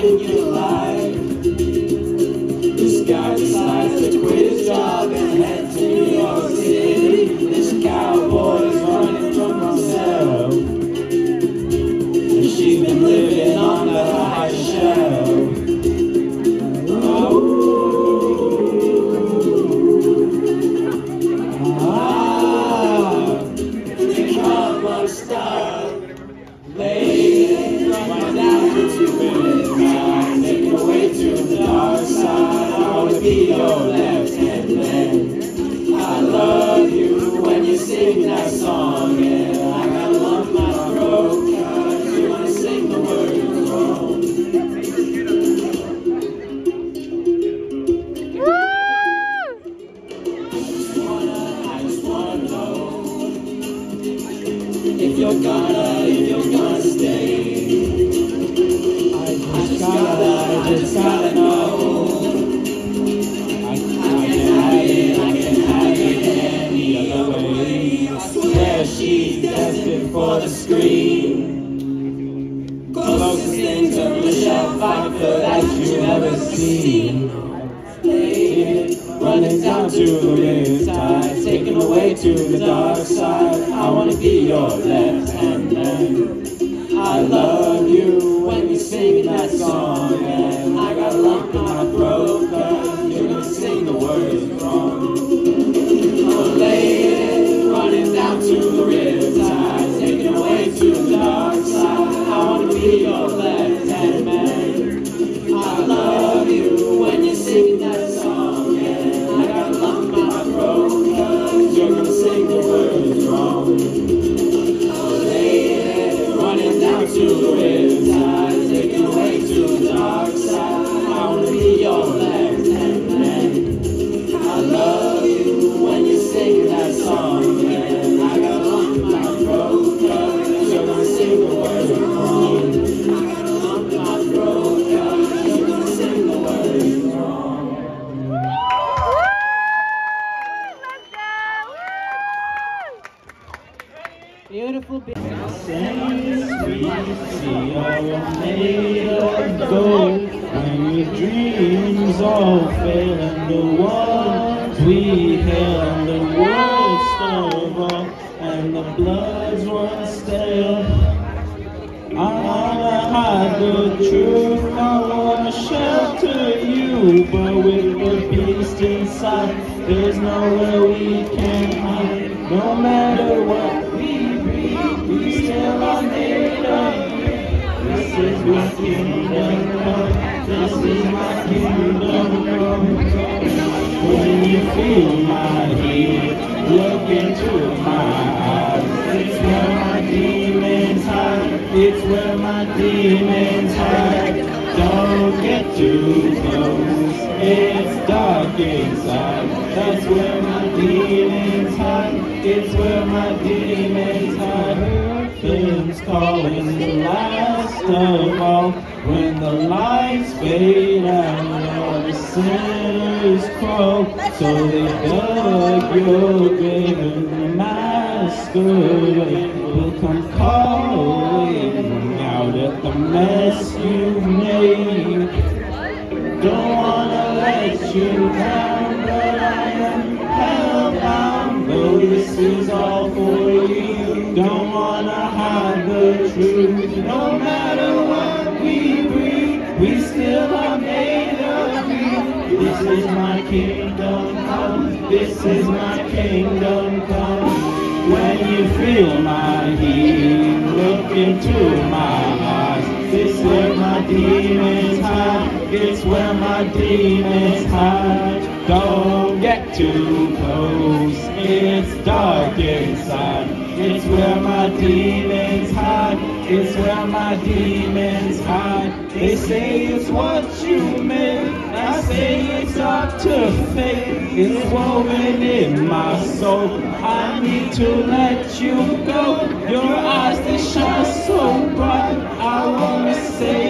This guy decides to quit his job and head to New York City. This cowboy is running from himself. And she's been living on the high shelf. sing that song. Closest thing to turtles shall fight for that you never see. Running down to the waves taken away to the dark side. I wanna be your left hand man. I love you when you sing that song, and I got a lump in my throat, you're gonna sing the words wrong. Beautiful. Be Saints we see are made of gold. When your dreams all fail and the walls we hail the world stole all and the bloods once stale. I wanna hide the truth, I wanna shelter you, but with the beast inside, there's nowhere we can hide, no matter what This is my kingdom. When you feel my heat, look into my eyes. It's where my demons hide. It's where my demons hide. Don't get too close. It's dark inside. That's where my demons hide. It's where my demons hide. Things calling the light after all, when the lights fade out and all the sinners crawl, so they dug your grave and the masquerade Will come calling out at the mess you made. Don't wanna let you down, but I am hellbound. Though this is all for you, don't find the truth. No matter what we breathe, we still are made of you. This is my kingdom come. This is my kingdom come. When you feel my heat, look into my eyes. It's where my demons hide. It's where my demons hide. Don't get too close. It's dark inside. It's where my demons hide. It's where my demons hide. They say it's what you make. I say it's up to fate. It's woven in my soul. I need to let you go. Your eyes they shine so bright. I wanna say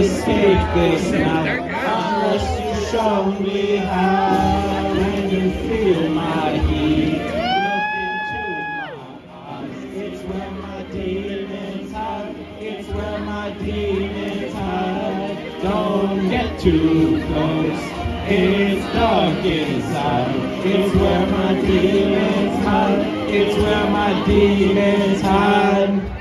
escape this now unless you show me how. When you feel my heat, look into my eyes. It's where my demons hide. It's where my demons hide. Don't get too close. It's dark inside. It's where my demons hide. It's where my demons hide.